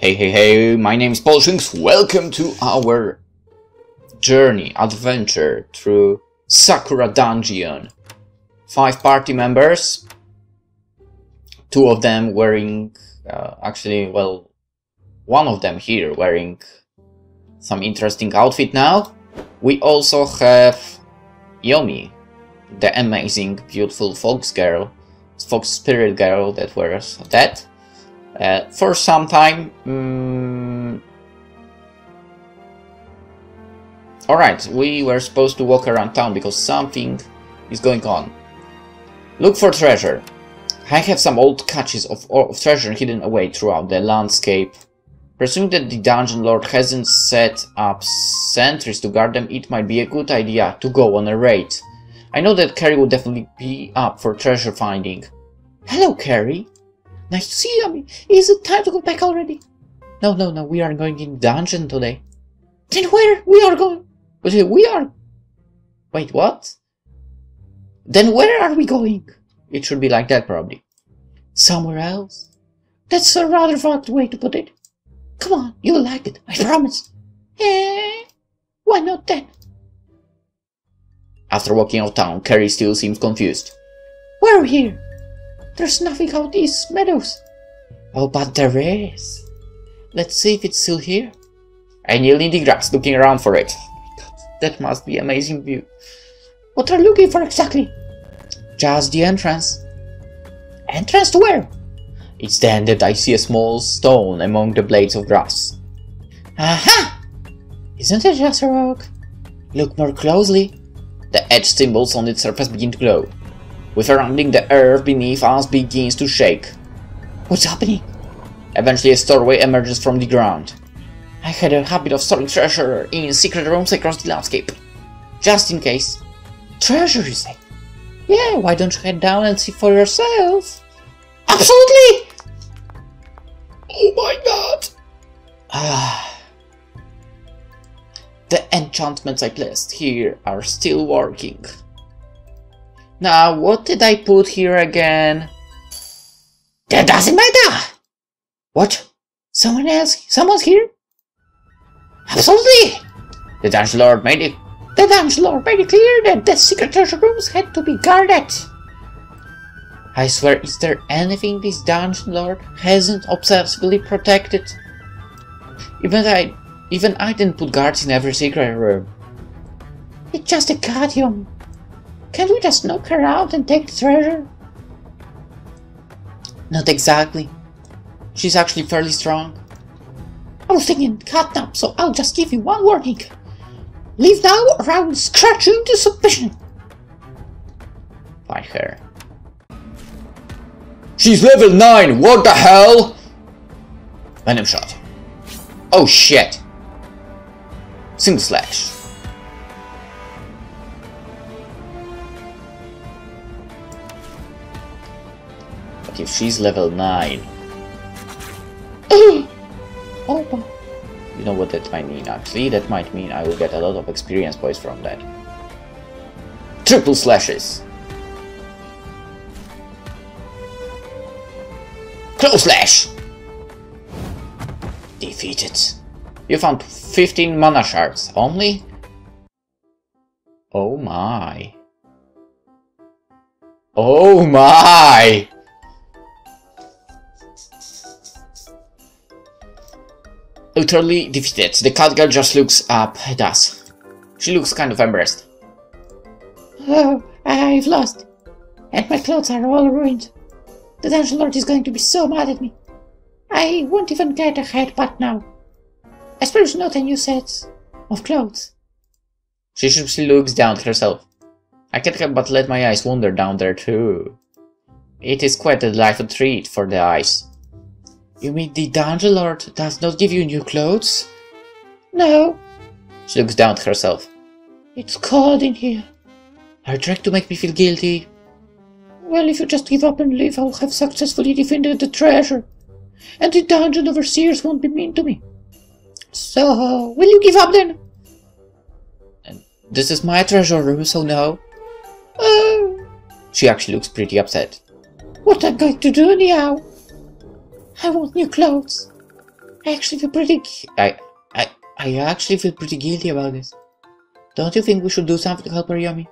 Hey, hey, hey, my name is Polish Lynx. Welcome to our journey, adventure through Sakura Dungeon. Five party members, two of them wearing, uh, actually, well, one of them here wearing some interesting outfit now. We also have Yomi, the amazing, beautiful fox girl, fox spirit girl that wears that. Uh, for some time. Mm, Alright, we were supposed to walk around town because something is going on. Look for treasure. I have some old caches of, of treasure hidden away throughout the landscape. Presuming that the dungeon lord hasn't set up sentries to guard them, it might be a good idea to go on a raid. I know that Carrie will definitely be up for treasure finding. Hello, Carrie. Nice to see you. I mean, is it time to go back already? No, no, no. We are going in dungeon today. Then where we are going? We are. Wait, what? Then where are we going? It should be like that, probably. Somewhere else? That's a rather vague way to put it. Come on, you'll like it. I promise. Eh? Why not then? After walking out town, Carrie still seems confused. Why are we here? There's nothing out these meadows. Oh, but there is. Let's see if it's still here. I kneel in the grass, looking around for it. God, that must be amazing view. What are you looking for exactly? Just the entrance. Entrance to where? It's then that I see a small stone among the blades of grass. Aha! Isn't it just a rock? Look more closely. The edge symbols on its surface begin to glow. With the earth beneath us begins to shake. What's happening? Eventually a doorway emerges from the ground. I had a habit of storing treasure in secret rooms across the landscape. Just in case. Treasure, you say? Yeah, why don't you head down and see for yourself? Absolutely! Oh my god! Ah. the enchantments I placed here are still working. Now, what did I put here again? That doesn't matter! What? Someone else? Someone's here? Absolutely! The Dungeon Lord made it. The Dungeon Lord made it clear that the secret treasure rooms had to be guarded. I swear, is there anything this Dungeon Lord hasn't obsessively protected? Even I, even I didn't put guards in every secret room. It's just a guardian. Can't we just knock her out and take the treasure? Not exactly. She's actually fairly strong. I was thinking catnap, so I'll just give you one warning. Leave now or I will scratch you into submission. Fight her. She's level 9, what the hell? Venom shot. Oh shit. Single slash. If she's level 9... oh, you know what that might mean actually? That might mean I will get a lot of experience points from that. Triple slashes! Close slash! Defeated. You found 15 mana shards only? Oh my. Oh my! Utterly defeated, the cat girl just looks up at us. She looks kind of embarrassed. Oh, I've lost. And my clothes are all ruined. The Dungeon Lord is going to be so mad at me. I won't even get a headbutt now. Especially not a new set of clothes. She simply looks down at herself. I can't help but let my eyes wander down there too. It is quite a delightful treat for the eyes. You mean the Dungeon Lord does not give you new clothes? No. She looks down at herself. It's cold in here. Are you trying to make me feel guilty? Well, if you just give up and leave, I'll have successfully defended the treasure. And the dungeon overseers won't be mean to me. So, will you give up then? And this is my treasure room, so no. Oh. She actually looks pretty upset. What am I going to do anyhow? I want new clothes. I actually feel pretty... I, I, I actually feel pretty guilty about this. Don't you think we should do something to help her, Yomi?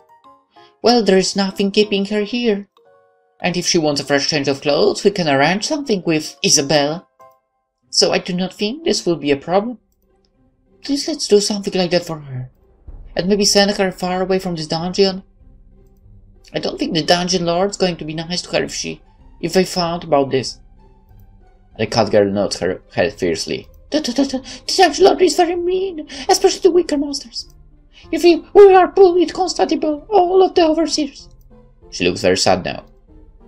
Well, there's nothing keeping her here. And if she wants a fresh change of clothes, we can arrange something with Isabella. So I do not think this will be a problem. Please let's do something like that for her. And maybe send her far away from this dungeon. I don't think the dungeon lord's going to be nice to her if she... if I found about this. The cat girl nods her head fiercely. Dungeon lord is very mean, especially to weaker monsters. You see, we are bullied constantly by all of the overseers. She looks very sad now.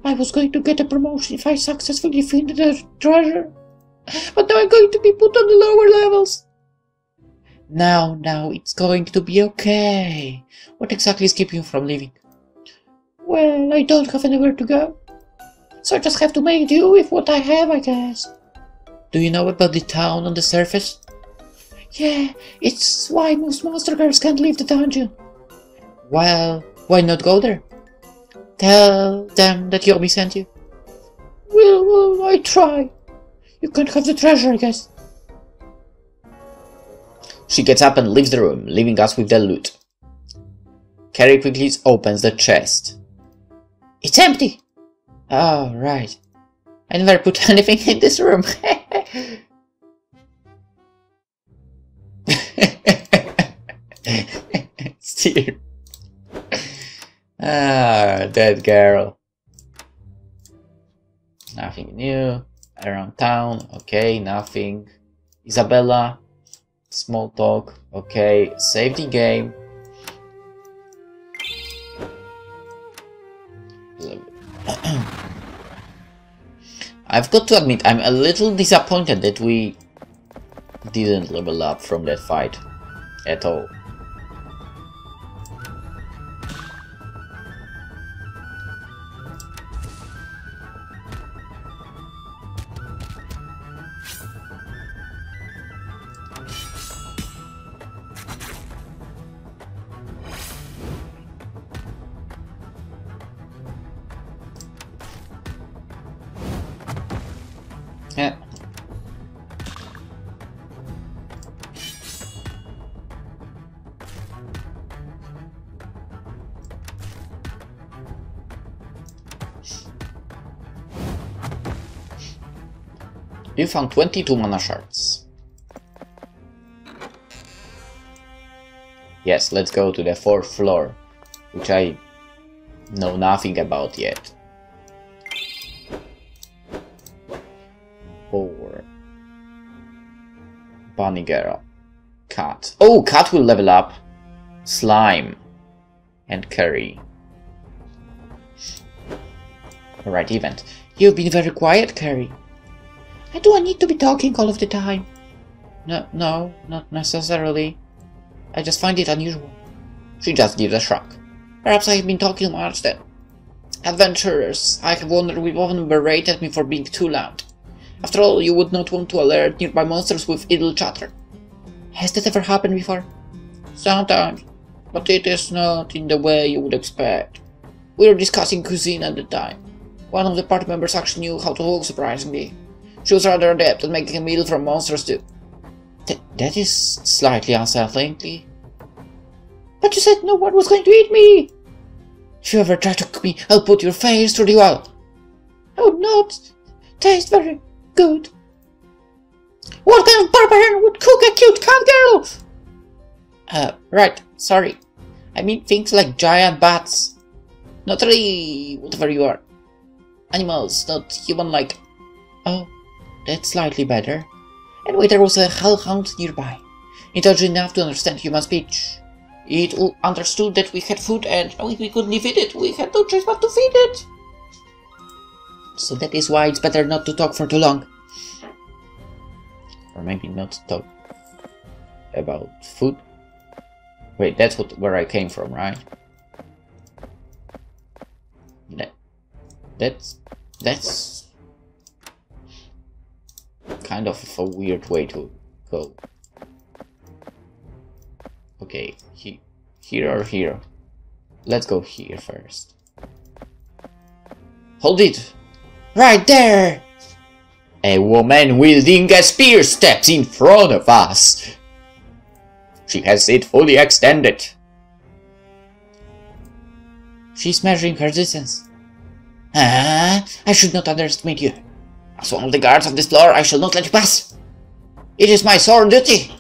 I was going to get a promotion if I successfully found the treasure. But now I'm going to be put on the lower levels. Now, now, it's going to be okay. What exactly is keeping you from leaving? Well, I don't have anywhere to go. So I just have to make do with what I have, I guess. Do you know about the town on the surface? Yeah, it's why most monster girls can't leave the dungeon. Well, why not go there? Tell them that Yomi sent you. Well, well, I try. You can't have the treasure, I guess. She gets up and leaves the room, leaving us with the loot. Carrie quickly opens the chest. It's empty! Oh, right. I never put anything in this room. Steer. Ah, dead girl. Nothing new. Around town. Okay, nothing. Isabella. Small talk. Okay, save the game. I've got to admit, I'm a little disappointed that we didn't level up from that fight at all. Found 22 mana shards. Yes, let's go to the fourth floor, which I know nothing about yet. Bunny girl. Cat. Oh, cat will level up. Slime. And curry. Alright, event. You've been very quiet, Carrie. Do I need to be talking all of the time? No, no, not necessarily. I just find it unusual. She just gives a shrug. Perhaps I have been talking much then. Adventurers, I have wondered if often berated me for being too loud. After all, you would not want to alert nearby monsters with idle chatter. Has that ever happened before? Sometimes, but it is not in the way you would expect. We were discussing cuisine at the time. One of the party members actually knew how to cook surprisingly. Was rather adept at making a meal from monsters too. Th that is slightly unsettling. But you said no one was going to eat me! If you ever try to cook me, I'll put your face through the wall. I would not taste very good. What kind of barbarian would cook a cute cat girl? Uh, right, sorry. I mean things like giant bats. Not really whatever you are. Animals, not human-like. Oh, that's slightly better. Anyway, there was a hellhound nearby, intelligent enough to understand human speech. It understood that we had food and oh, we couldn't feed it, we had no choice but to feed it. So that is why it's better not to talk for too long. Or maybe not talk about food. Wait, that's what where I came from, right? That, that's that's kind of a weird way to go. Okay, he, here or here? Let's go here first. Hold it! Right there! A woman wielding a spear steps in front of us. She has it fully extended. She's measuring her distance. Ah, I should not underestimate you. As one of the guards of this floor, I shall not let you pass. It is my sworn duty.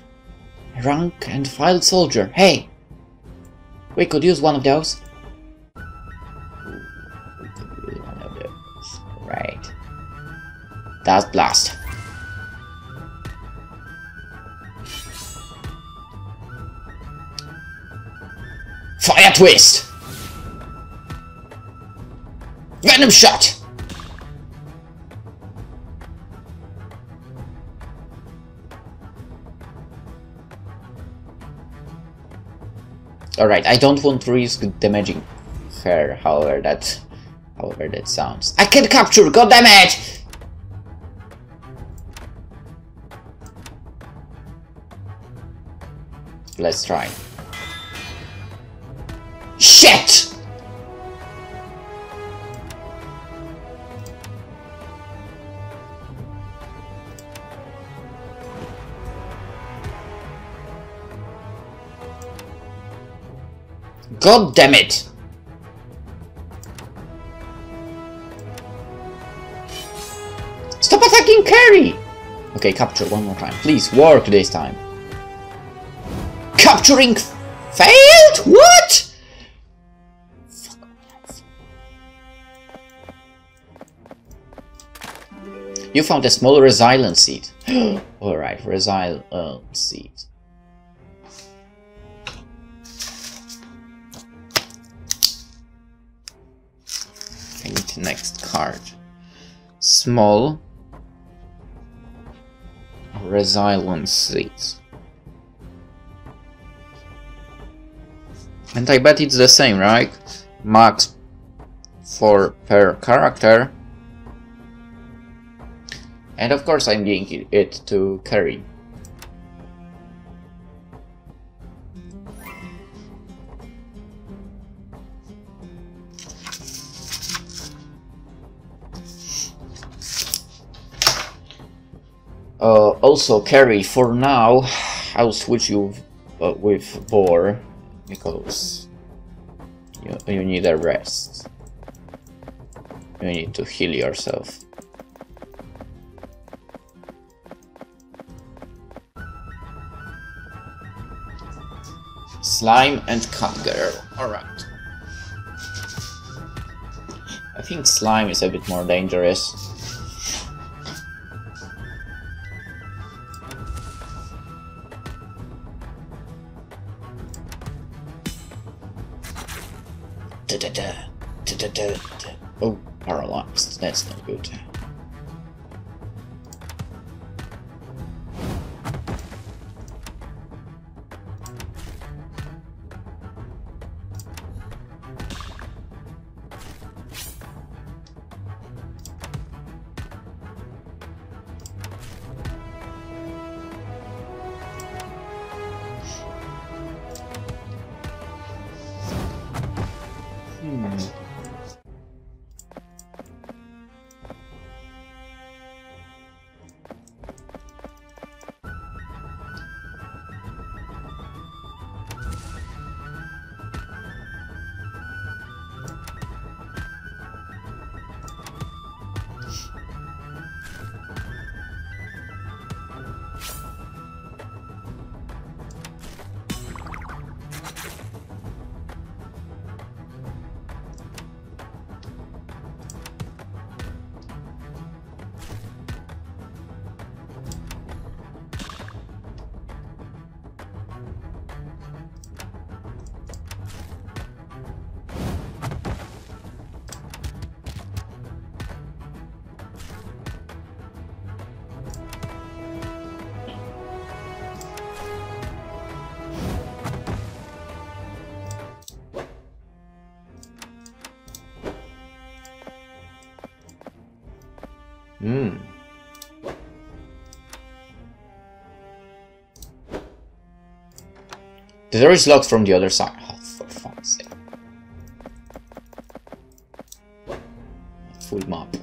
A rank and file soldier. Hey, we could use one of those. Right. Dust blast. Fire twist! Venom shot! Alright, I don't want to risk damaging her, however that however that sounds. I can't capture, god damn it! Let's try. Shit! God damn it! Stop attacking Carrie! Okay, capture one more time. Please, work this time. Capturing failed? What? You found a small resilience seed. Alright, resilience seed. I need next card. Small resilience seeds. And I bet it's the same, right? Max for per character. And of course I'm linking it to Carrie. Also, Carrie, for now, I'll switch you uh, with Boar because you, you need a rest. You need to heal yourself. Slime and Cat Girl. Alright. I think Slime is a bit more dangerous. That's not good. Hmm. The door is locked from the other side. Oh, for fuck's sake. Full map.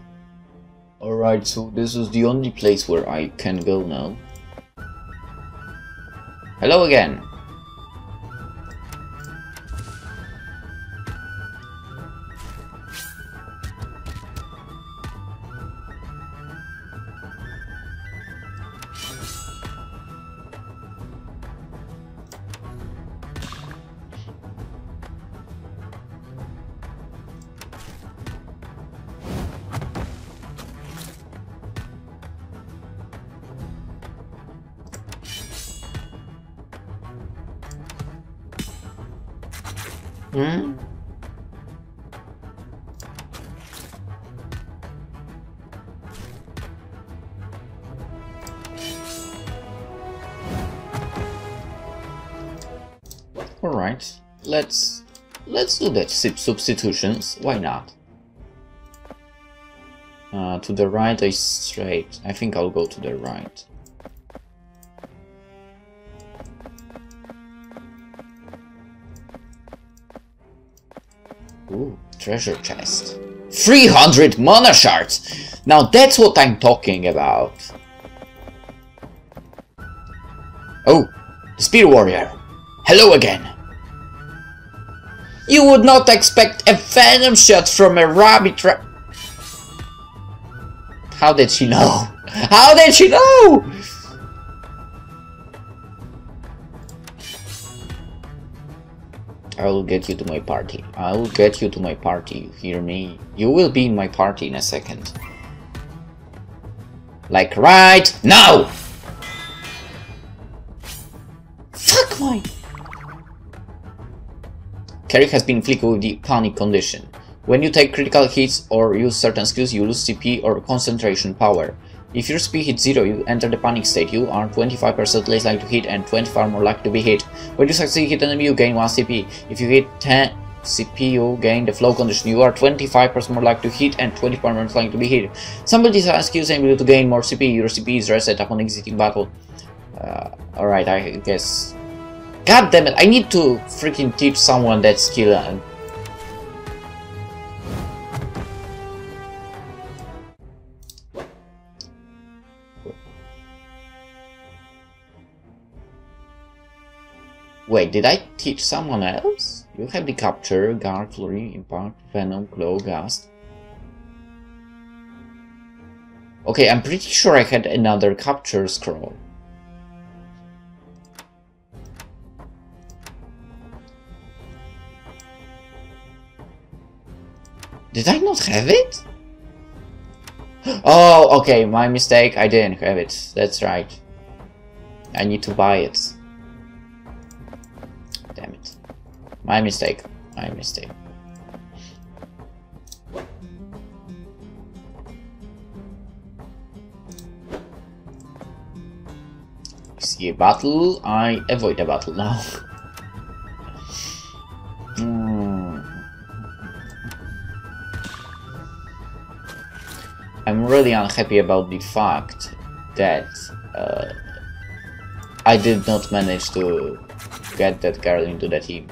Alright, so this is the only place where I can go now. Hello again. Let's let's do that substitutions, why not? Uh, to the right or straight? I think I'll go to the right. Ooh, treasure chest. 300 mana shards! Now that's what I'm talking about. Oh, the Spear Warrior. Hello again. You would not expect a venom shot from a rabbit trap. How did she know? How did she know? I will get you to my party. I will get you to my party, you hear me? You will be in my party in a second. Like right now! Carrie has been inflicted with the panic condition. When you take critical hits or use certain skills, you lose CP or concentration power. If your speed hits 0, you enter the panic state. You are 25% less likely to hit and 25 more likely to be hit. When you succeed hit enemy, you gain 1 CP. If you hit 10 CP, you gain the flow condition. You are 25% more likely to hit and 25% more likely to be hit. Some abilities have skills able to gain more CP. Your CP is reset upon exiting battle. Uh, Alright, I guess... God damn it, I need to freaking teach someone that skill and Wait, did I teach someone else? You have the capture, guard, flurry, impact, venom, glow, gust. Okay, I'm pretty sure I had another capture scroll. Did I not have it? Oh, okay, my mistake. I didn't have it. That's right. I need to buy it. Damn it. My mistake. My mistake. See a battle, I avoid a battle now. I'm really unhappy about the fact that uh, I did not manage to get that girl into the team.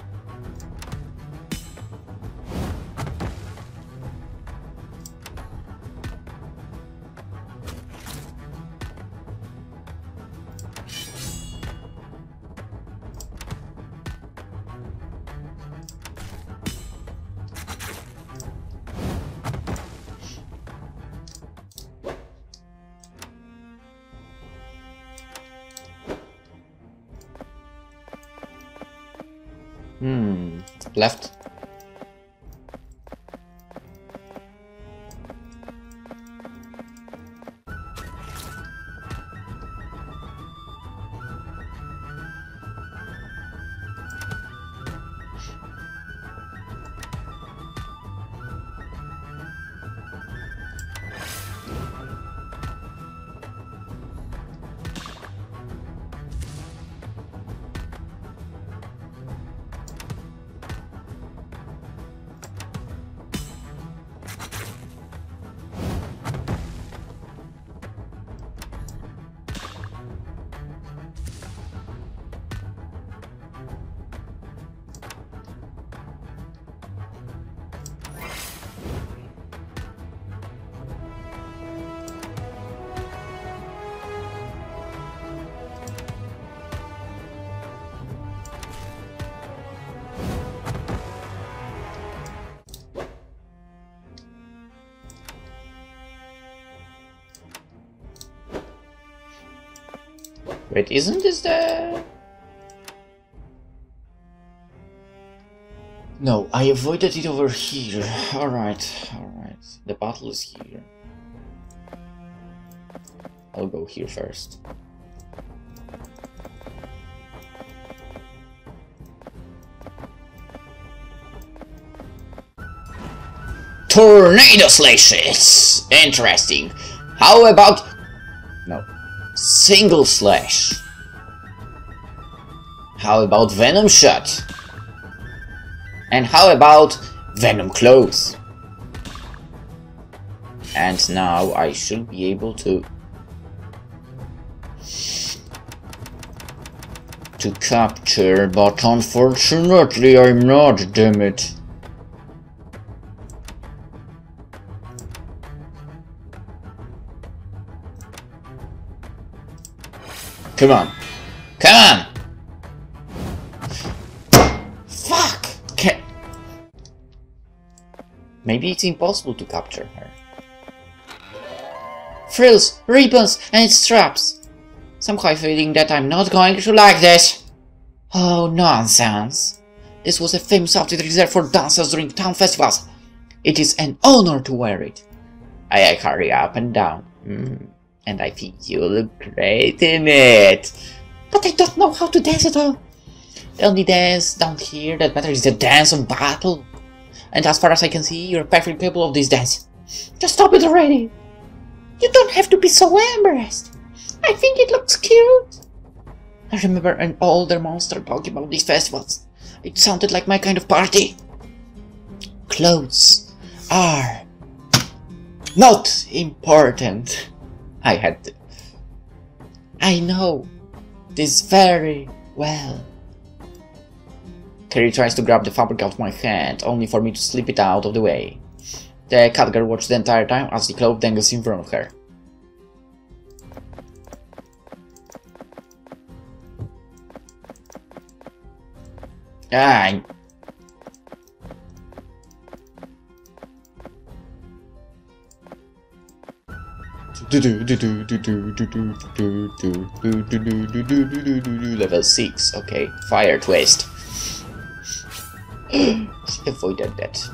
Wait, isn't this the... No, I avoided it over here. Alright, alright. The battle is here. I'll go here first. Tornado slashes! Interesting. How about... Single slash. How about Venom Shot? And how about Venom Close? And now I should be able to... To capture, but unfortunately I'm not, damn it. Come on. Come on! Fuck! Can Maybe it's impossible to capture her. Frills, ribbons, and straps. Somehow feeling that I'm not going to like this. Oh, nonsense. This was a famous outfit reserved for dancers during town festivals. It is an honor to wear it. I carry up and down. Mm and I think you look great in it. But I don't know how to dance at all. The only dance down here that matters is the dance of battle. And as far as I can see, you're perfectly capable of this dance. Just stop it already. You don't have to be so embarrassed. I think it looks cute. I remember an older monster talking about these festivals. It sounded like my kind of party. Clothes are not important. I had to. I know this very well. Carrie tries to grab the fabric out of my hand, only for me to slip it out of the way. The cat girl watches the entire time as the cloak dangles in front of her. Ah, Level 6, okay. Fire twist. she avoided that.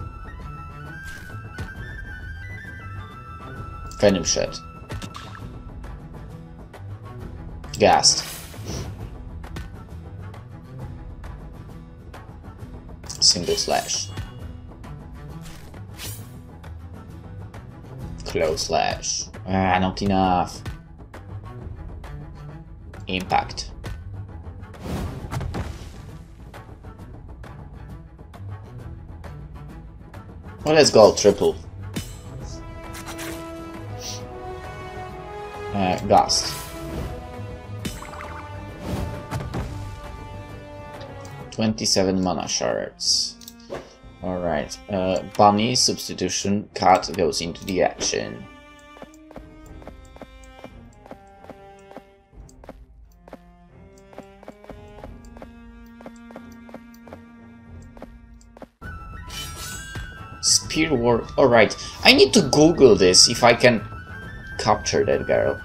Venom shot. Gassed. Single slash. Close slash. Ah, not enough. Impact. Well, let's go triple. Uh, Gust. 27 mana shards. Alright, uh, Bunny substitution cat goes into the action. Spear War. Alright, I need to Google this if I can capture that girl.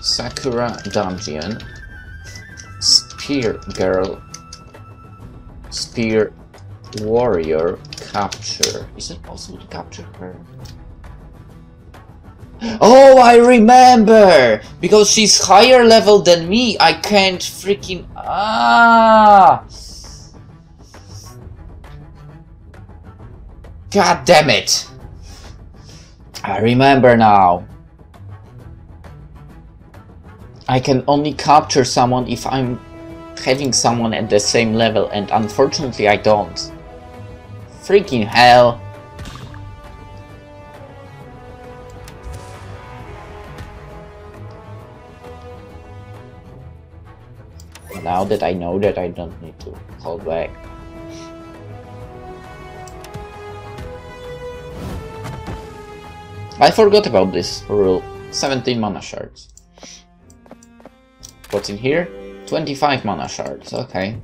Sakura Dungeon. Spear Girl. Spear Warrior capture. Is it possible to capture her? Oh, I remember! Because she's higher level than me, I can't freaking... Ah! God damn it! I remember now. I can only capture someone if I'm having someone at the same level and unfortunately I don't. Freaking hell. Now that I know that I don't need to hold back. I forgot about this rule. 17 mana shards. What's in here? 25 mana shards, okay.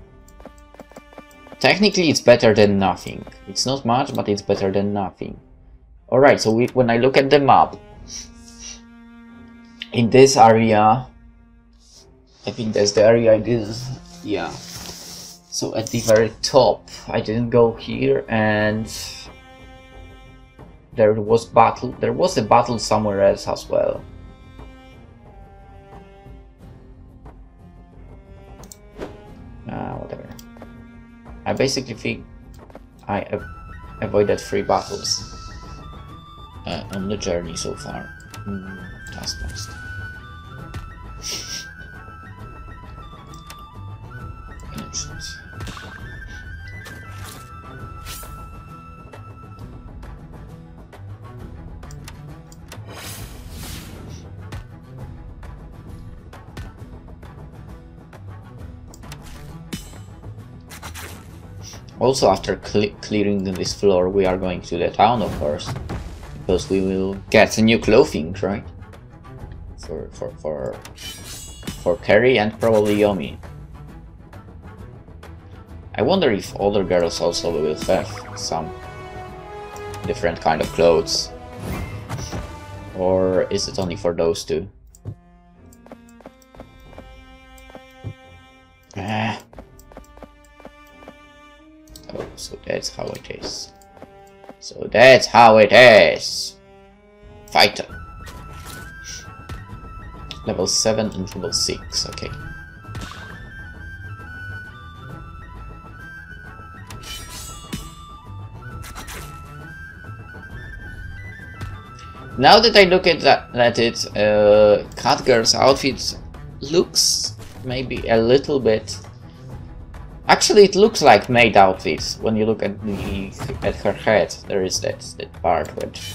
Technically it's better than nothing. It's not much, but it's better than nothing. Alright, so we, when I look at the map, in this area I think that's the area I did yeah so at the very top I didn't go here and there was battle there was a battle somewhere else as well. Ah whatever. I basically think I avoided three battles uh, on the journey so far. Mm, that's best Also, after cle clearing this floor, we are going to the town, of course, because we will get new clothing, right? For for for for Carrie and probably Yomi. I wonder if other girls also will have some different kind of clothes, or is it only for those two? That's how it is. Fighter. Level 7 and level 6, okay. Now that I look at that, at it, uh, Catgirl's outfit looks maybe a little bit Actually, it looks like maid outfits when you look at the at her head. There is that that part which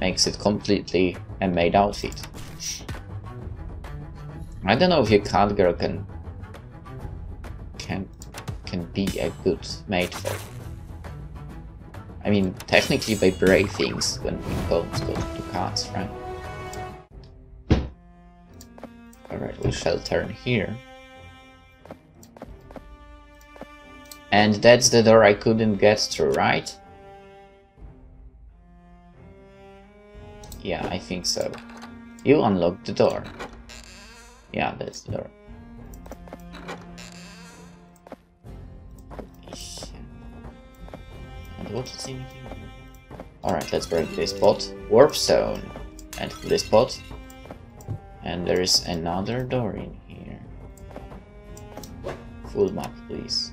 makes it completely a maid outfit. I don't know if your cat girl can can can be a good maid for. I mean, technically they break things when bones go to cats, right? Alright, we shall turn here. And that's the door I couldn't get through, right? Yeah, I think so. You unlocked the door. Yeah, that's the door. And what is in here? Alright, let's break this pot. Warp stone. And this pot. And there is another door in here. Full map, please.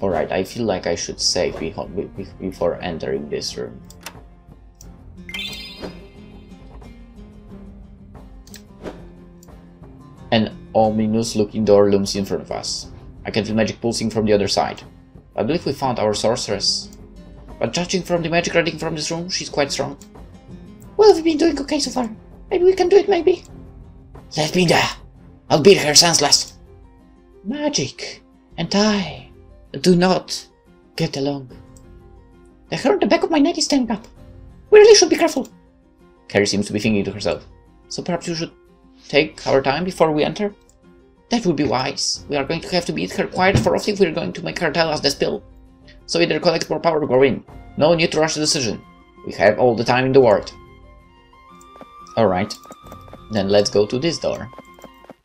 Alright, I feel like I should save before entering this room. An ominous looking door looms in front of us. I can feel magic pulsing from the other side. I believe we found our sorceress. But judging from the magic running from this room, she's quite strong. Well, we've been doing okay so far. Maybe we can do it, maybe. Let me die. I'll beat her senseless. Magic. And I do not get along. The hair on the back of my neck is standing up. We really should be careful. Carrie seems to be thinking to herself. So perhaps you should take our time before we enter? That would be wise. We are going to have to beat her quite for if we're going to make her tell us the spill. So either collect more power or go in. No need to rush the decision. We have all the time in the world. Alright. Then let's go to this door.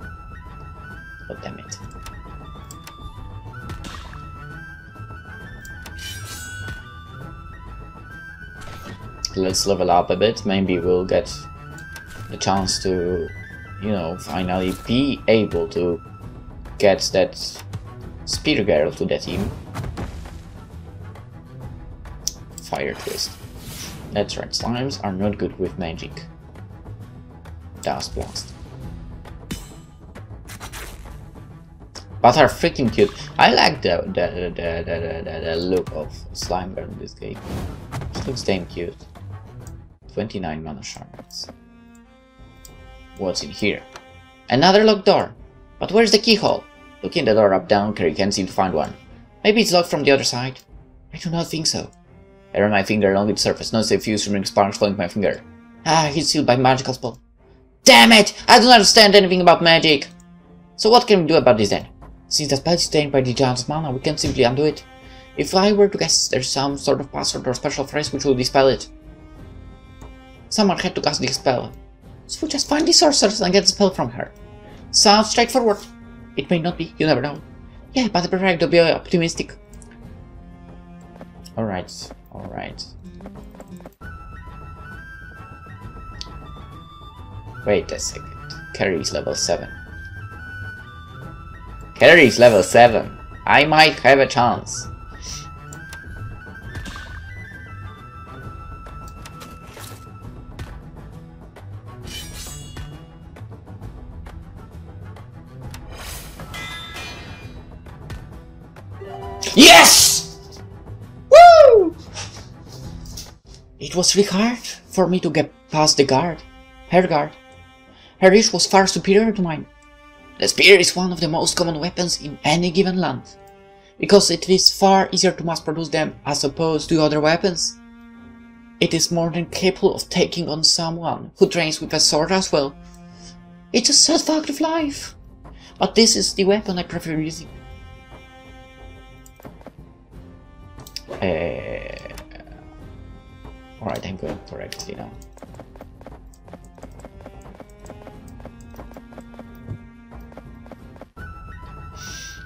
Oh damn it. Let's level up a bit. Maybe we'll get a chance to, you know, finally be able to get that Spear Girl to the team. Fire Twist. That's right, slimes are not good with magic. Dust Blast. But are freaking cute. I like the the, the, the, the, the look of Slime Girl in this game. It looks damn cute. 29 mana shards. What's in here? Another locked door! But where's the keyhole? Looking the door up down, Carrie can't seem to find one. Maybe it's locked from the other side? I do not think so. I run my finger along its surface, notice a few shimmering sparks following my finger. Ah, it's sealed by magical spell. Damn it! I do not understand anything about magic! So what can we do about this then? Since the spell is stained by the giant's mana, we can simply undo it. If I were to guess, there's some sort of password or special phrase which will dispel it. Someone had to cast the spell. So we just find the sorceress and get the spell from her. Sounds straightforward. It may not be, you never know. Yeah, but I prefer to be optimistic. Alright, alright. Wait a second. Carrie is level 7. Carrie is level 7. I might have a chance. It was really hard for me to get past the guard, her guard. Her reach was far superior to mine. The spear is one of the most common weapons in any given land, because it is far easier to mass produce them as opposed to other weapons. It is more than capable of taking on someone who trains with a sword as well. It's a sad fact of life. But this is the weapon I prefer using. Uh, Alright, I'm going correctly now.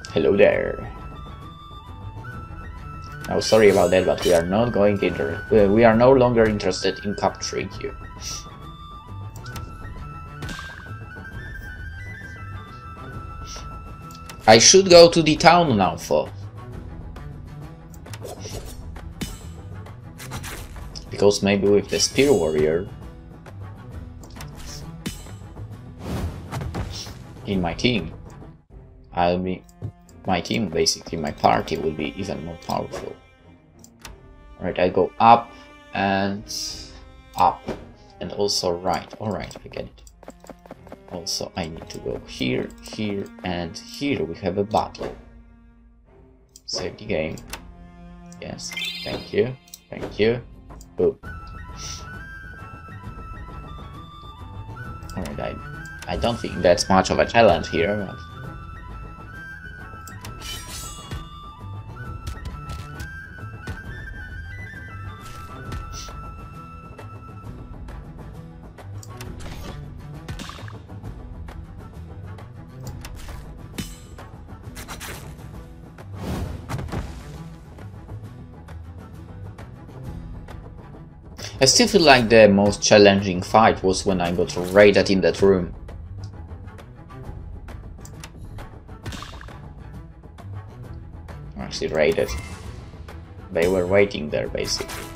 Hello there. Oh, sorry about that, but we are not going inter uh, we are no longer interested in capturing you. I should go to the town now, for Because maybe with the Spear Warrior in my team, I'll be my team, basically my party, will be even more powerful. Alright, I go up and up and also right. Alright, I get it. Also, I need to go here, here, and here we have a battle. Save the game. Yes, thank you, thank you. Boom. Alright, I, I don't think that's much of a challenge here, but still feel like the most challenging fight was when I got raided in that room. Actually raided. They were waiting there basically.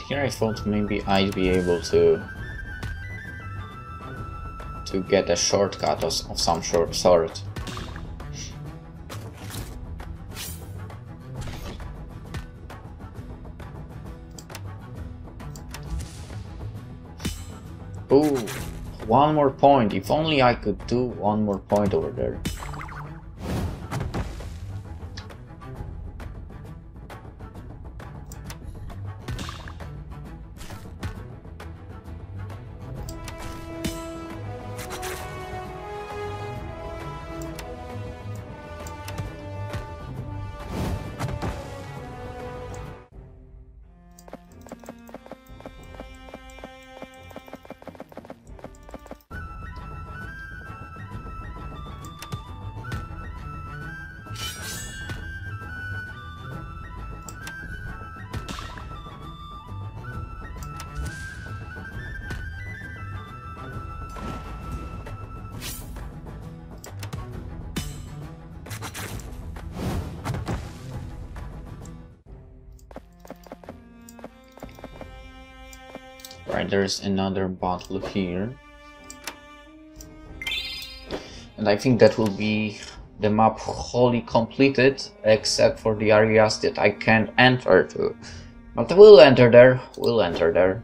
Here I thought maybe I'd be able to to get a shortcut of, of some short sort. Ooh, one more point. If only I could do one more point over there. There's another bottle here. And I think that will be the map wholly completed, except for the areas that I can't enter to. But we'll enter there, we'll enter there.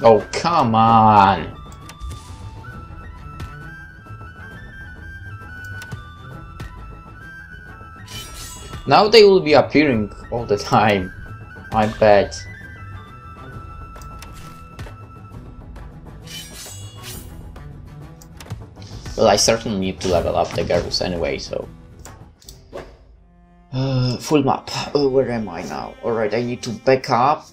Oh, come on! Now they will be appearing all the time, I bet. Well, I certainly need to level up the girls anyway, so... Uh, full map. Uh, where am I now? Alright, I need to back up.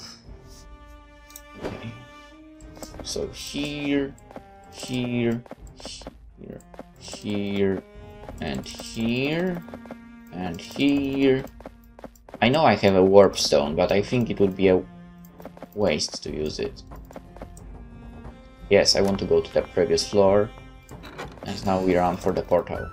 So here, here, here, here, and here, and here. I know I have a warp stone, but I think it would be a waste to use it. Yes, I want to go to the previous floor. And now we run for the portal.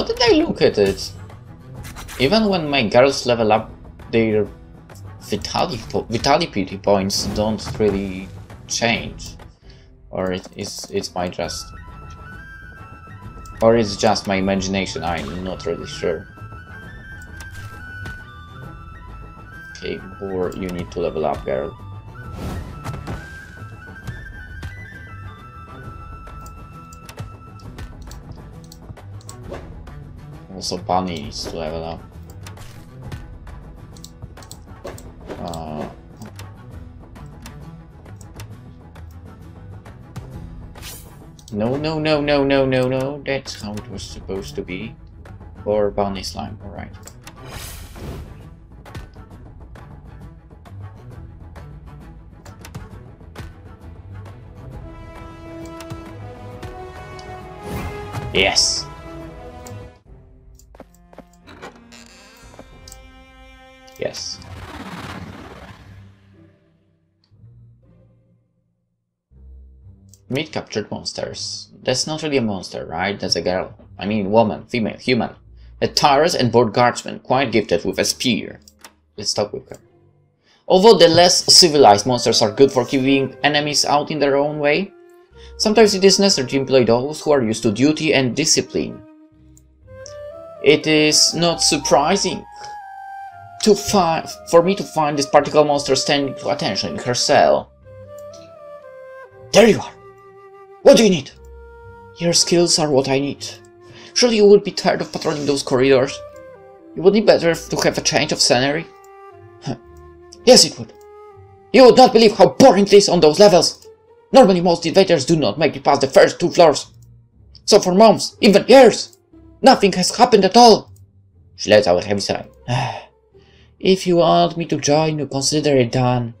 Now that I look at it, even when my girls level up, their vitality, po vitality points don't really change. Or it is it's my just or it's just my imagination, I'm not really sure. Okay, or you need to level up, girl. Also, Bunny needs to level up. Uh, no, no, no, no, no, no, no. That's how it was supposed to be. Or Bunny Slime, alright. Yes! Yes. Meet captured monsters. That's not really a monster, right? That's a girl. I mean woman, female, human. A Taurus and board guardsman, quite gifted with a spear. Let's talk with her. Although the less civilized monsters are good for keeping enemies out in their own way, sometimes it is necessary to employ those who are used to duty and discipline. It is not surprising to find for me to find this particular monster standing to attention in her cell. There you are. What do you need? Your skills are what I need. Surely you would be tired of patrolling those corridors. It would be better to have a change of scenery. yes, it would. You would not believe how boring it is on those levels. Normally most invaders do not make it past the first two floors. So for months, even years, nothing has happened at all. She lets out a heavy sigh. Ah. If you want me to join you, consider it done.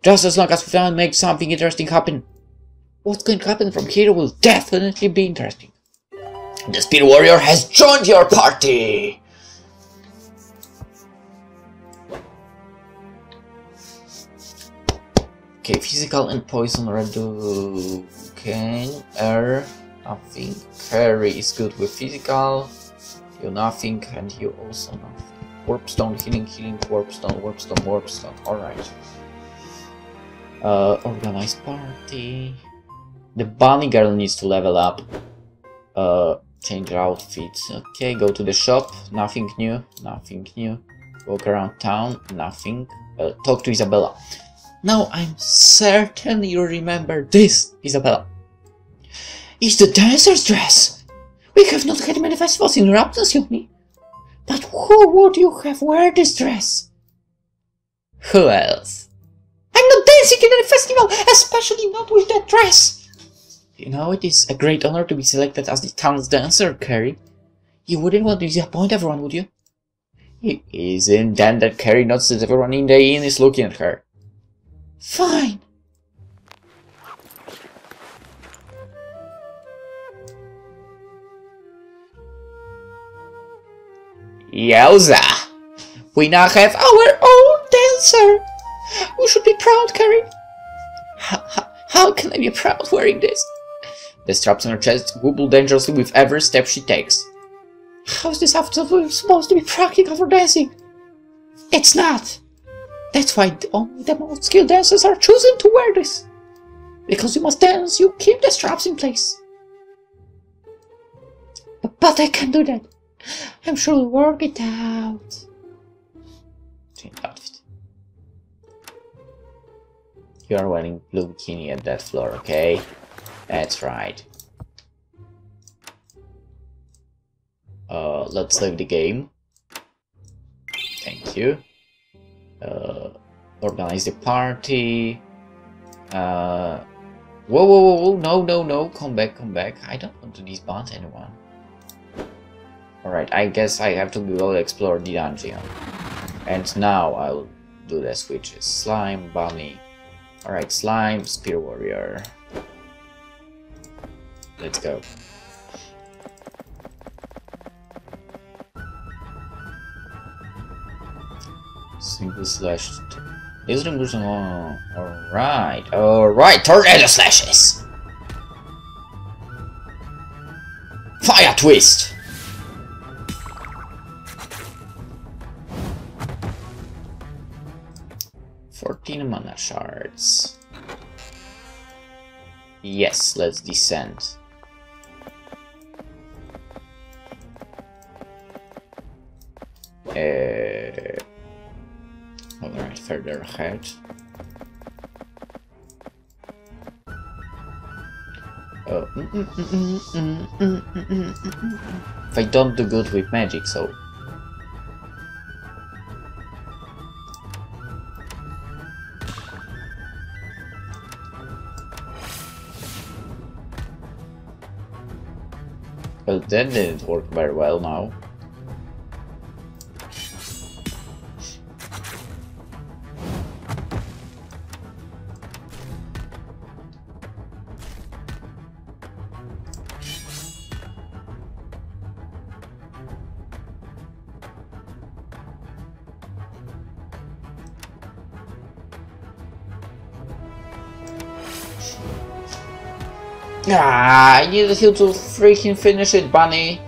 Just as long as we can make something interesting happen. What's going to happen from here will definitely be interesting. The Spear Warrior has joined your party! Okay, physical and poison redo. Okay, air, nothing. Carrie is good with physical. You nothing, and you also nothing. Warpstone, healing, healing, warpstone, warpstone, warpstone. Alright. Uh, organized party. The bunny girl needs to level up. Uh, change her outfit. Okay, go to the shop. Nothing new. Nothing new. Walk around town. Nothing. Uh, talk to Isabella. Now I'm certain you remember this, Isabella. It's the dancer's dress! We have not had many festivals in Raptus, Yomi. But who would you have wear this dress? Who else? I'm not dancing in a festival, especially not with that dress. You know, it is a great honor to be selected as the town's dancer, Carrie. You wouldn't want to disappoint everyone, would you? It isn't then that Carrie notes that everyone in the inn is looking at her. Fine. Yowza! We now have our own dancer! We should be proud, Carrie. How, how, can I be proud wearing this? The straps on her chest wobble dangerously with every step she takes. How is this outfit supposed to be practical for dancing? It's not. That's why only the most skilled dancers are chosen to wear this. Because you must dance, you keep the straps in place. But, but I can't do that. I'm sure we'll work it out. Outfit. You are wearing blue bikini at that floor, okay? That's right. Uh, let's leave the game. Thank you. Uh, organize the party. Uh, whoa, whoa, whoa, whoa, no, no, no, come back, come back. I don't want to disband anyone. Alright, I guess I have to go explore the dungeon. And now I'll do the switches. Slime, Bunny. Alright, Slime, Spear Warrior. Let's go. Single slash. Is it Alright, alright, tornado slashes! Fire twist! Yes, let's descend. Uh, Alright, further ahead. Oh. If I don't do good with magic, so... that didn't work very well now. Ah, I needed you to freaking finish it, Bunny.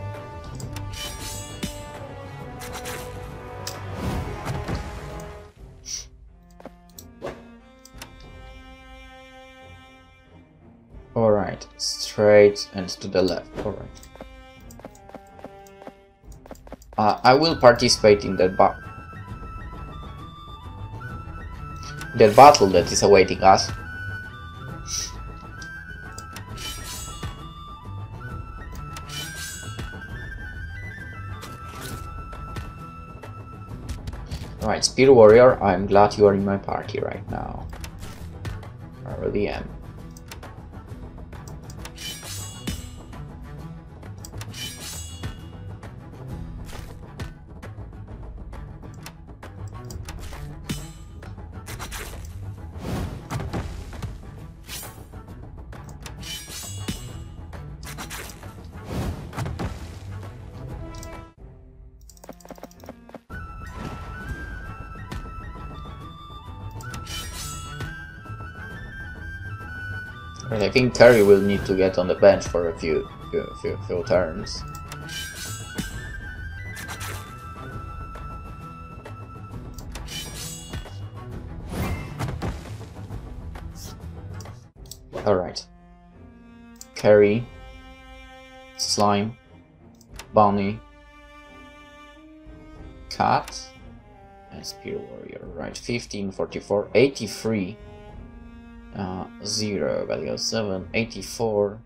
Alright, straight and to the left, alright. Uh, I will participate in that ba that battle that is awaiting us. Alright, Spear Warrior, I'm glad you are in my party right now. I really am. Think Terry will need to get on the bench for a few few few, few turns. Alright. Carrie, Slime, Bunny, Cat, and Spear Warrior. Right, 15, 44, 83 uh, 0, value 7, 84,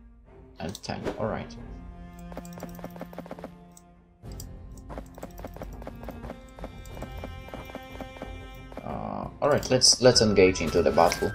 and 10. Alright. Uh, Alright, let's let's engage into the battle.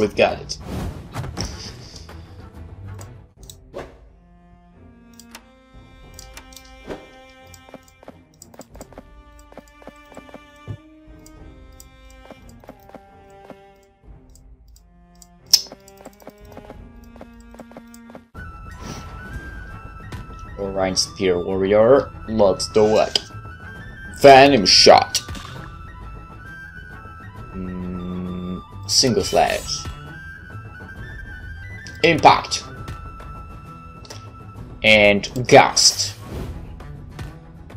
We've got it. Alright, Spear Warrior, let's do it. Venom Shot. Mm, single slash. Impact. And Gust.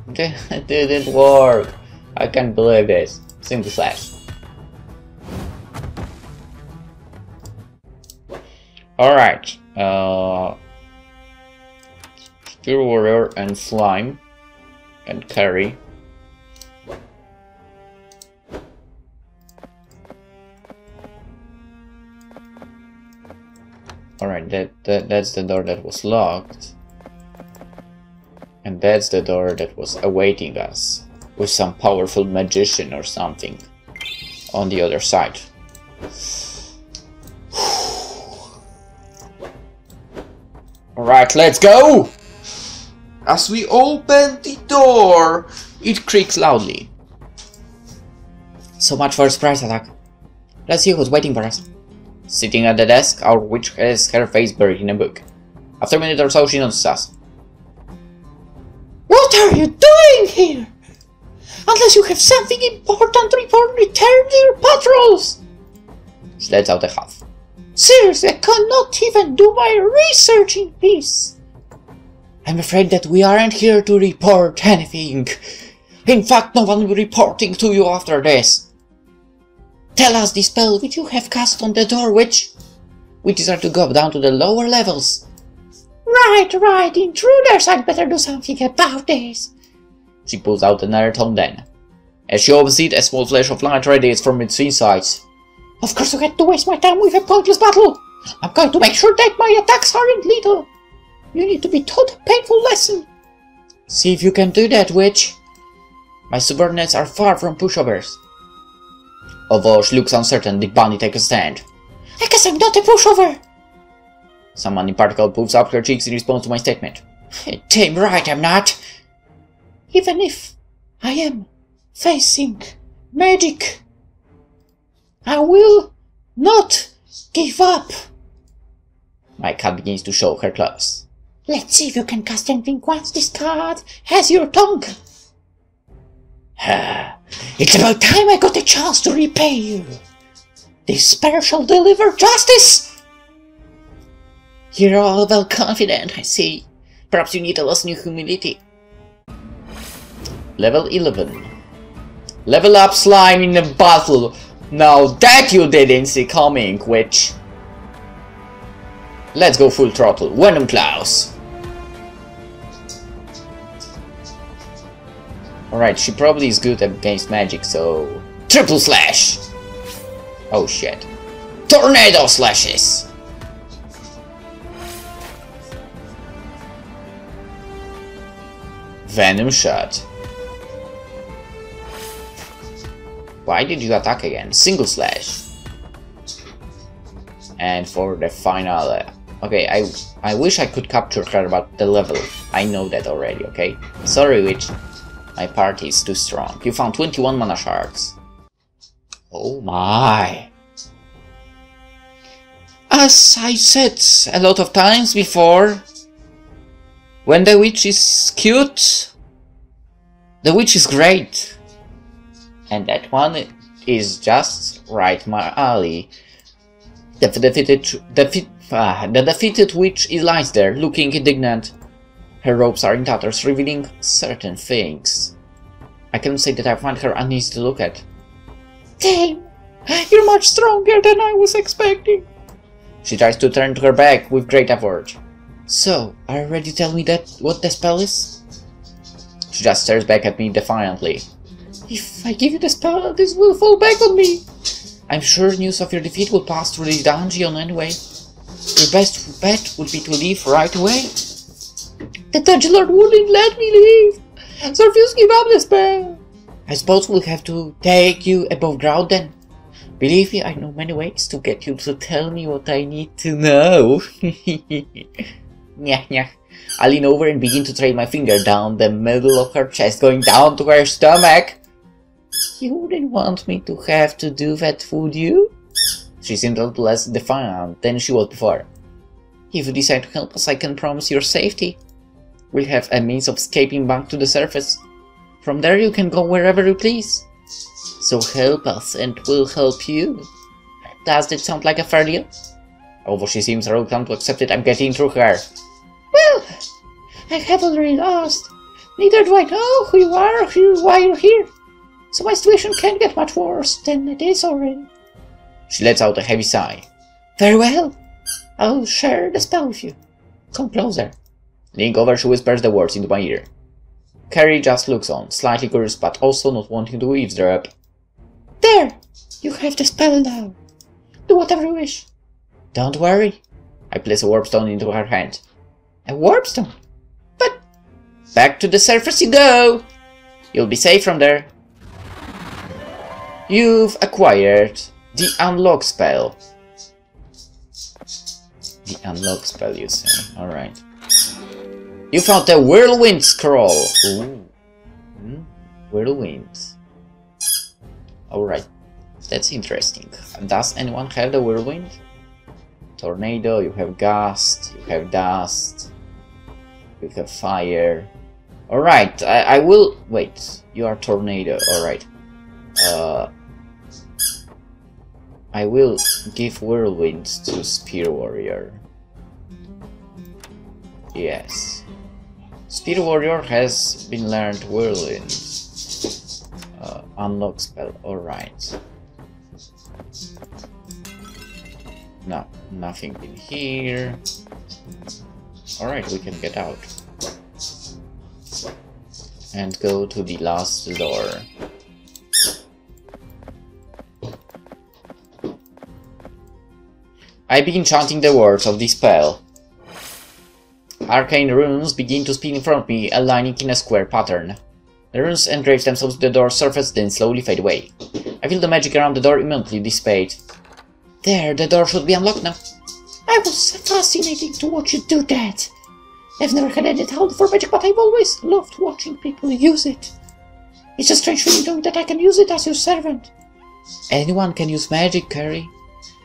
That didn't work. I can't believe this. Single slash. Alright. Uh, Spear Warrior and Slime and Carrie. Alright, that, that that's the door that was locked. And that's the door that was awaiting us. With some powerful magician or something. On the other side. Alright, let's go! As we open the door, it creaks loudly. So much for a surprise attack. Let's see who's waiting for us. Sitting at the desk, our witch has her face buried in a book. After a minute or so, she notices us. What are you doing here? Unless you have something important to report, return to your patrols! She lets out a huff. Seriously, I cannot even do my research in peace. I'm afraid that we aren't here to report anything. In fact, no one will be reporting to you after this. Tell us the spell which you have cast on the door, witch. We desire to go down to the lower levels. Right, right, intruders, I'd better do something about this. She pulls out another tome then. As she opens it, a small flash of light radiates from its insides. Of course I can't to waste my time with a pointless battle. I'm going to make sure that my attacks aren't lethal. You need to be taught a painful lesson. See if you can do that, witch. My subordinates are far from pushovers. Although she looks uncertain, the bunny takes a stand. I guess I'm not a pushover. Some money particle pulls up her cheeks in response to my statement. Damn right I'm not. Even if I am facing magic, I will not give up. My cat begins to show her claws. Let's see if you can cast anything once this card has your tongue. Ah. It's about time I got a chance to repay you. This spell shall deliver justice. You're all well confident, I see. Perhaps you need a lesson in humility. Level 11. Level up slime in a battle. Now that you didn't see coming, witch. Let's go full throttle. Venom Claws. Alright, she probably is good against magic, so... Triple slash! Oh shit. Tornado slashes! Venom shot. Why did you attack again? Single slash. And for the final... Uh, okay, I I wish I could capture her, but the level, I know that already, okay? Sorry, witch. My party is too strong. You found 21 mana shards. Oh my. As I said a lot of times before, when the witch is cute, the witch is great. And that one is just right my alley. The defeated, defeat, ah, the defeated witch lies there, looking indignant. Her robes are in tatters, revealing certain things. I cannot say that I find her uneasy to look at. Damn! You're much stronger than I was expecting. She tries to turn to her back with great effort. So, are you ready to tell me that what the spell is? She just stares back at me defiantly. If I give you the spell, this will fall back on me. I'm sure news of your defeat will pass through the dungeon anyway. Your best bet would be to leave right away. The Lord wouldn't let me leave. So refuse give up the spell. I suppose we'll have to take you above ground then. Believe me, I know many ways to get you to tell me what I need to know. Nyah, nyah. I lean over and begin to trace my finger down the middle of her chest, going down to her stomach. You wouldn't want me to have to do that, would you? She seemed a little less defiant than she was before. If you decide to help us, I can promise your safety. We'll have a means of escaping back to the surface. From there you can go wherever you please. So help us and we'll help you. Does that sound like a fair deal? Although she seems reluctant to accept it, I'm getting through her. Well, I have already lost. Neither do I know who you are or why you're here. So my situation can't get much worse than it is already. She lets out a heavy sigh. Very well. I'll share the spell with you. Come closer. Leaning over, she whispers the words into my ear. Carrie just looks on, slightly curious but also not wanting to eavesdrop. There! You have the spell now. Do whatever you wish. Don't worry. I place a warpstone into her hand. A warpstone? But... Back to the surface you go! You'll be safe from there. You've acquired the unlock spell. The unlock spell, you say. Alright. You found the Whirlwind Scroll! Ooh. Hmm? Whirlwind. Alright. That's interesting. Does anyone have the Whirlwind? Tornado, you have Gust, you have Dust, you have Fire. Alright, I, I will... Wait, you are Tornado, alright. Uh, I will give Whirlwind to Spear Warrior. Yes. Spear Warrior has been learned Whirlwind. Uh, unlock spell, alright. No, nothing in here. Alright, we can get out. And go to the last door. I begin chanting the words of the spell. Arcane runes begin to spin in front of me, aligning in a square pattern. The runes engrave themselves to the door's surface, then slowly fade away. I feel the magic around the door immediately dissipate. There, the door should be unlocked now. I was fascinating to watch you do that. I've never had any talent for magic, but I've always loved watching people use it. It's a strange feeling knowing that I can use it as your servant. Anyone can use magic, Carrie.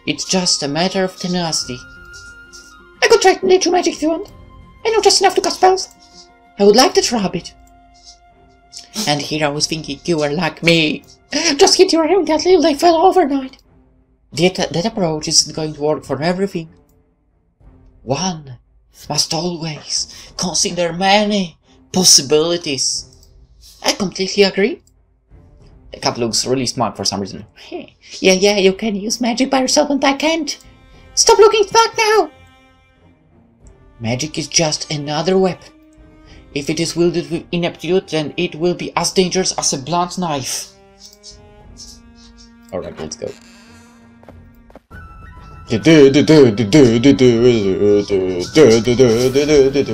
It's just a matter of tenacity. I could try nature magic if you want. I know just enough to cast spells. I would like to try a bit. And here I was thinking you were like me. Just hit your head with that little they fell overnight. That, that approach isn't going to work for everything. One must always consider many possibilities. I completely agree. The cat looks really smart for some reason. Yeah, yeah, you can use magic by yourself and I can't. Stop looking back now! Magic is just another weapon. If it is wielded with ineptitude, then it will be as dangerous as a blunt knife. Alright, let's go.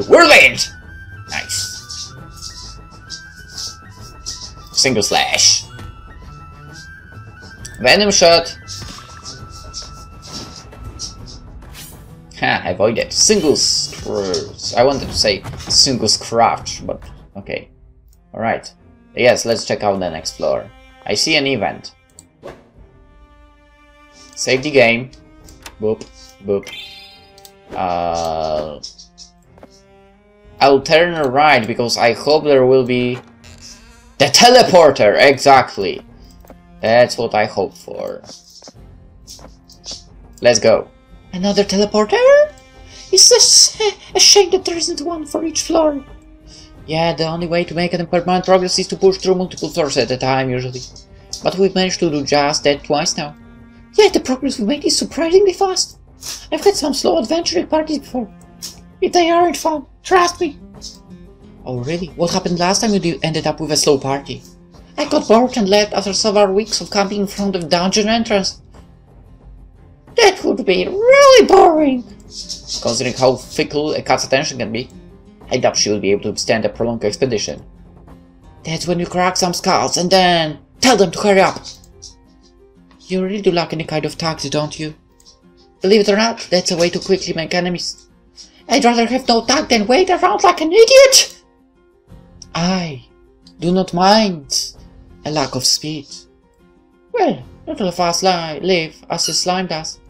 Whirlwind! Nice. Single slash. Venom shot. Ha, avoided. Single screws. I wanted to say single scratch, but okay. Alright. Yes, let's check out the next floor. I see an event. Save the game. Boop, boop. Uh, I'll turn right because I hope there will be the teleporter. Exactly. That's what I hope for. Let's go. Another teleporter? It's a, a shame that there isn't one for each floor. Yeah, the only way to make an permanent progress is to push through multiple floors at a time, usually. But we've managed to do just that twice now. Yeah, the progress we made is surprisingly fast. I've had some slow adventuring parties before. If they aren't fun, trust me. Oh really? What happened last time you ended up with a slow party? I got bored and left after several weeks of camping in front of dungeon entrance. That would be really boring. Considering how fickle a cat's attention can be, I doubt she will be able to withstand a prolonged expedition. That's when you crack some skulls and then tell them to hurry up. You really do lack any kind of tact, don't you? Believe it or not, that's a way to quickly make enemies. I'd rather have no tact than wait around like an idiot! I do not mind a lack of speed. Well, not all of us li live as a slime does.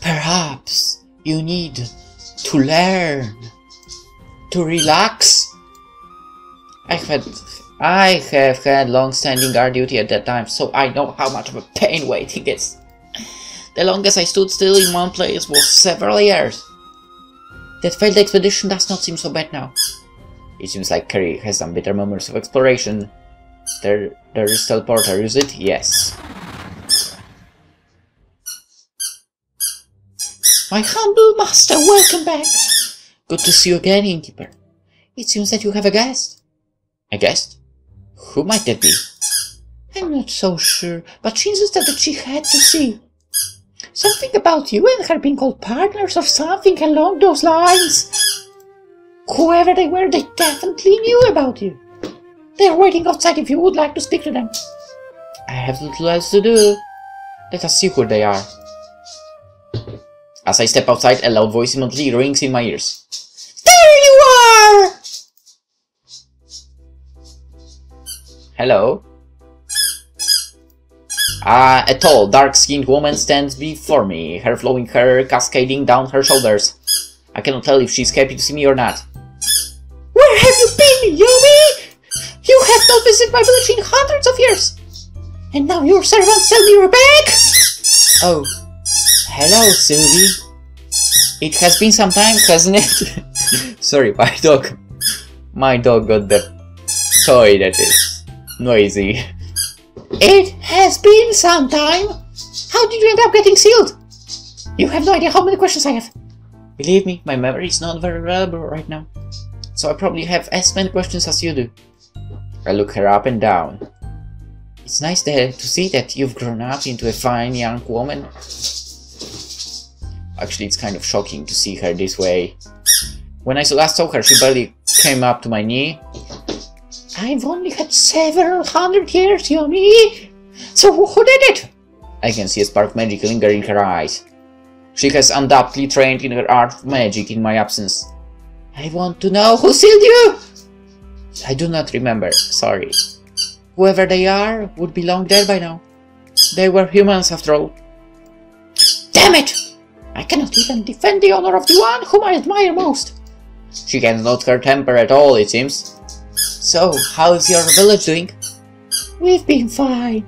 Perhaps you need to learn to relax. I had I have had long-standing guard duty at that time, so I know how much of a pain waiting is. The longest I stood still in one place was several years. That failed expedition does not seem so bad now. It seems like Carrie has some bitter moments of exploration. There, there is teleporter, is it? Yes. My humble master, welcome back. Good to see you again, innkeeper. It seems that you have a guest. A guest? Who might that be? I'm not so sure, but she insisted that she had to see. Something about you and her being called partners or something along those lines. Whoever they were, they definitely knew about you. They are waiting outside if you would like to speak to them. I have little else to do. Let us see who they are. As I step outside, a loud voice immediately rings in my ears. There you are! Hello? Ah, a tall, dark-skinned woman stands before me, her flowing hair cascading down her shoulders. I cannot tell if she's happy to see me or not. Where have you been, Yomi? You have not visited my village in hundreds of years. And now your servants tell me you're back? Oh, hello, Sylvi. It has been some time, hasn't it? Sorry, my dog. My dog got the toy that is noisy. It has been some time. How did you end up getting sealed? You have no idea how many questions I have. Believe me, my memory is not very reliable right now. So I probably have as many questions as you do. I look her up and down. It's nice to, to see that you've grown up into a fine young woman. Actually, it's kind of shocking to see her this way. When I last saw her, she barely came up to my knee. I've only had several hundred years, Yomi. So who did it? I can see a spark of magic linger in her eyes. She has undoubtedly trained in her art of magic in my absence. I want to know who sealed you! I do not remember, sorry. Whoever they are would be long dead by now. They were humans after all. Damn it! I cannot even defend the honor of the one whom I admire most. She has lost her temper at all, it seems. So, how is your village doing? We've been fine.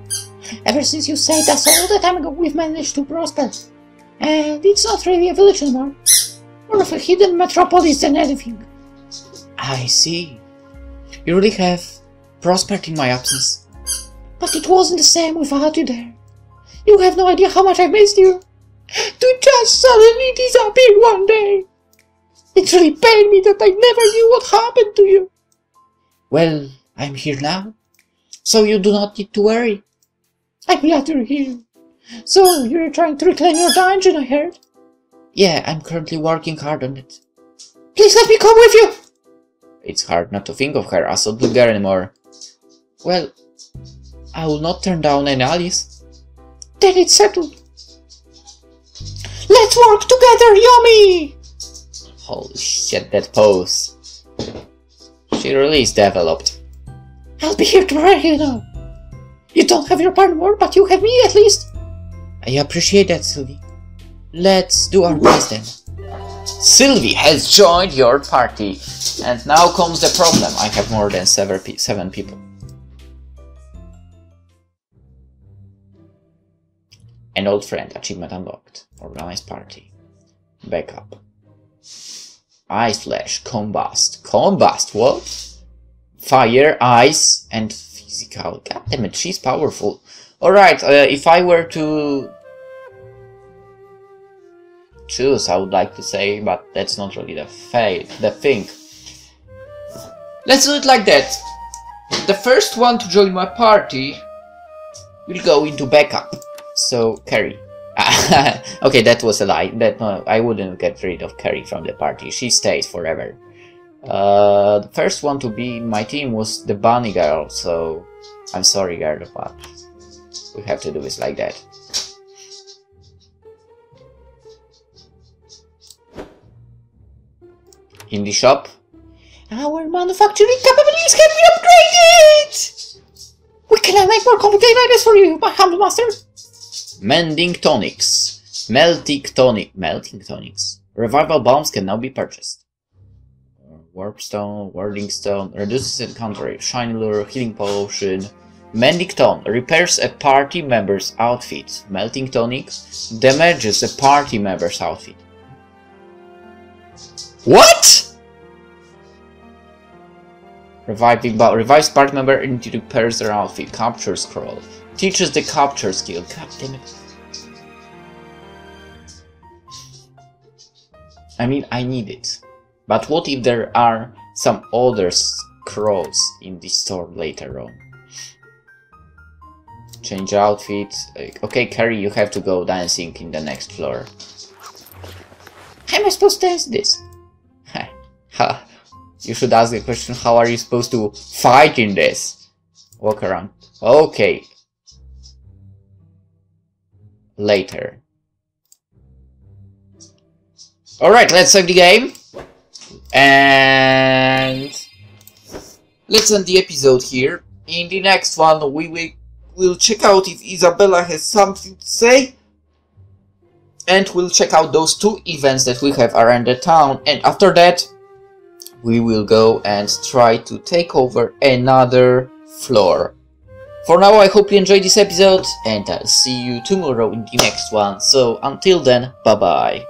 Ever since you saved us all the time ago, we've managed to prosper. And it's not really a village anymore. More of a hidden metropolis than anything. I see. You really have prospered in my absence. But it wasn't the same without you there. You have no idea how much I missed you. To just suddenly disappear one day. It really pained me that I never knew what happened to you. Well, I'm here now, so you do not need to worry. I'm glad you're here. So, you're trying to reclaim your dungeon, I heard? Yeah, I'm currently working hard on it. Please let me come with you! It's hard not to think of her as a girl anymore. Well, I will not turn down any allies. Then it's settled. Let's work together, Yomi! Holy shit, that pose. She really is developed. I'll be here tomorrow, you know. You don't have your partner, but you have me at least. I appreciate that, Sylvi. Let's do our best then. Sylvi has joined your party. And now comes the problem. I have more than seven, seven people. An old friend. Achievement unlocked. Organized party. Backup. Ice flash. Combust. Combust. What? Fire, ice, and physical. God damn it, she's powerful. Alright, uh, if I were to choose, I would like to say, but that's not really the, the thing. Let's do it like that. The first one to join my party will go into backup. So, Carrie. okay, that was a lie. That I wouldn't get rid of Carrie from the party. She stays forever. Uh, the first one to be in my team was the bunny girl, so I'm sorry girl, but we have to do this like that. In the shop, our manufacturing capabilities can be upgraded! We can make more complicated items for you, my humble master! Mending tonics. Melting tonic. Melting tonics. Revival bombs can now be purchased. Uh, Warpstone, Warding Stone, reduces encounter, Shiny Lure, Healing Potion, Mending Tone, repairs a party member's outfit. Melting Tonic, damages a party member's outfit. What? Reviving revives party member into repairs their outfit. Capture scroll. Teaches the capture skill. God damn it. I mean, I need it. But what if there are some other scrolls in the store later on? Change outfit. Okay, Carrie, you have to go dancing in the next floor. How am I supposed to dance this? Ha. you should ask the question, how are you supposed to fight in this? Walk around. Okay. Later. Alright, let's save the game. And let's end the episode here. In the next one, we will we'll check out if Isabella has something to say. And we'll check out those two events that we have around the town. And after that, we will go and try to take over another floor. For now, I hope you enjoyed this episode, and I'll see you tomorrow in the next one. So until then, bye bye.